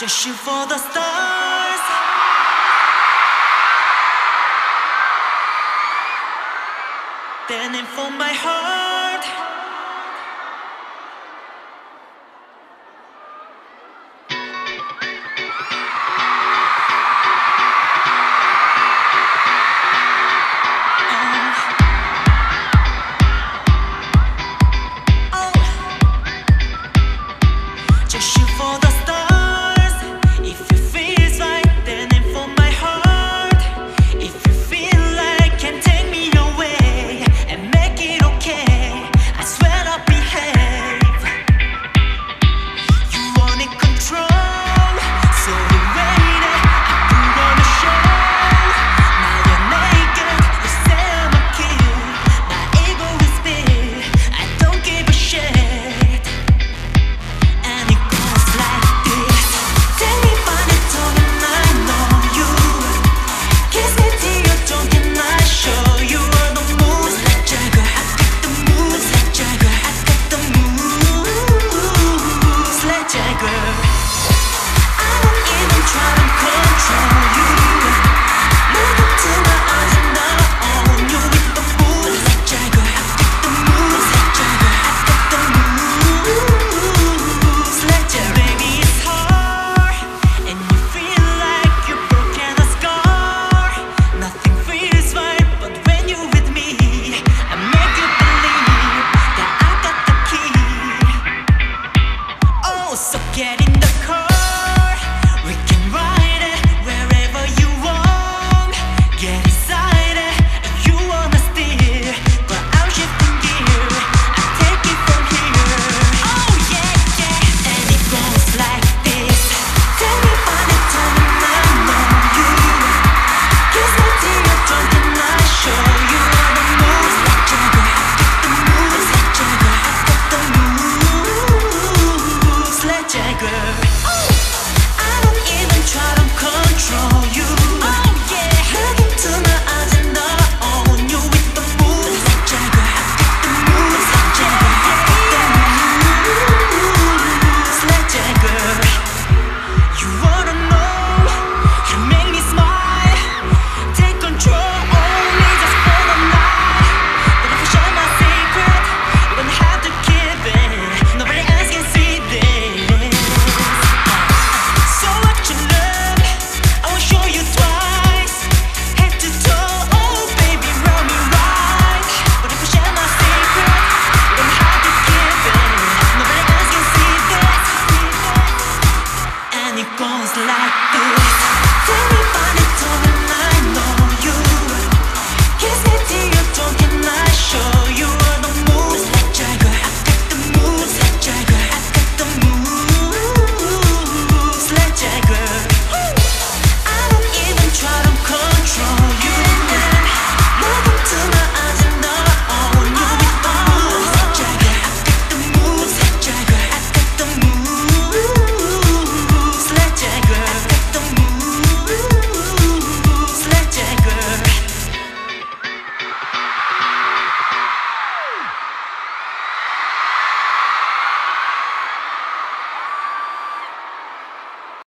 Just shoot for the stars. Then inform my heart. Oh. Oh. Just shoot for the girl.